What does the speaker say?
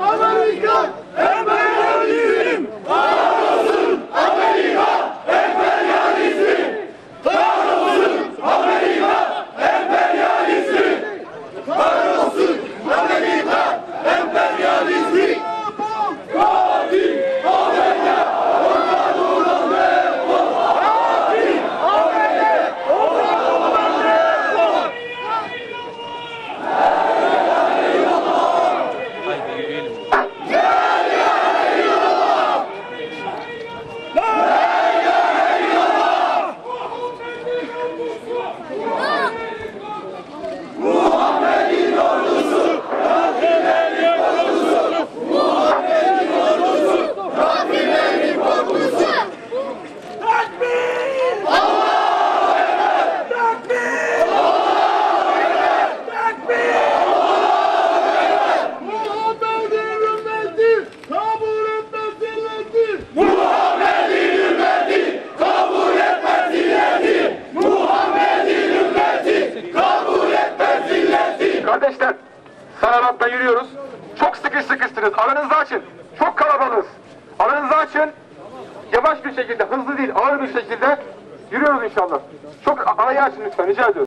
Amerika! Ararat'ta yürüyoruz. Çok sıkış sıkıştınız. Aranızı açın. Çok kalabalığız. Aranızı açın. Yavaş bir şekilde, hızlı değil, ağır bir şekilde yürüyoruz inşallah. Çok arayı açın lütfen, rica ediyorum.